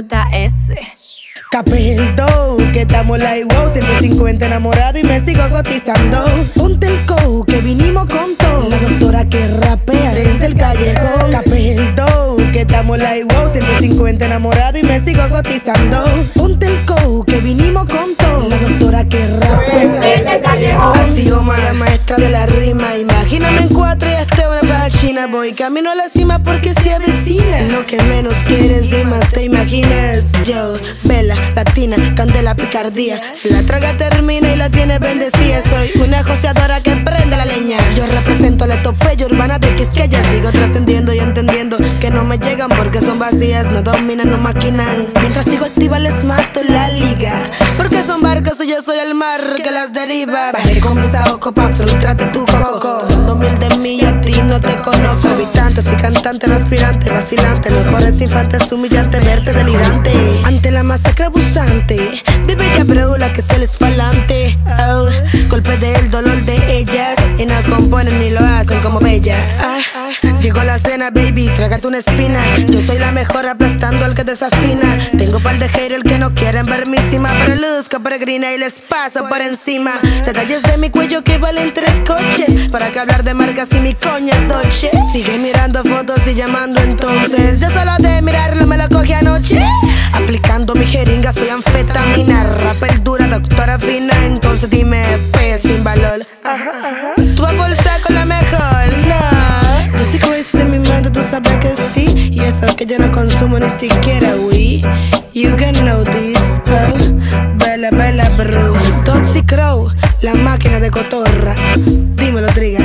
JS. Capé el dough, que estamos like wow 150 enamorado y me sigo cotizando. Ponte el co, que vinimos con todo. La doctora que rapea desde el callejón. Capé el dough, que estamos like wow 150 enamorado y me sigo cotizando. Ponte el co, que vinimos con todo. La doctora que rapea desde el callejón. Así como la maestra de la rima. Imagíname en cuatro y una China Voy camino a la cima porque se avecina. Lo que menos quieres y más te imaginas. Yo, vela, latina, candela, picardía. Si la traga termina y la tiene bendecida. Soy una joseadora que prende la leña. Yo represento la topeya urbana de Quisqueya. Sigo trascendiendo y entendiendo que no me llegan porque son vacías No dominan, no maquinan. Mientras sigo activa les mato la liga. Porque son barcos y yo soy el mar que las deriva. Bajé con mis saoco pa' frustrarte tu coco. Dando mil de mí no te conozco. Habitantes y cantante, aspirante, vacilante Mejores infantes, humillante, verte delirante. Ante la masacre abusante De bella preula que se les falante. Oh, Golpe del dolor de ellas. Y no componen ni lo hacen como bella. Ah, Llegó la cena, baby, tragarte una espina. Yo soy la mejor aplastando al que desafina. Tengo par de el que no quieren ver mi cima Pero luzca peregrina y les paso por encima. Detalles de mi cuello que valen tres coches. Para que hablar de marcas y mi coña es dolce Sigue mirando fotos y llamando entonces. Yo solo de mirarlo me lo cogí anoche. Aplicando mi jeringa soy anfetamina. Rapper dura, doctora fina. Entonces dime, P sin valor. Tú a siquiera huí. You can know this. Oh. Bella, bella, bro. Toxic Crow, la máquina de cotorra. Dímelo, Triga.